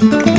Música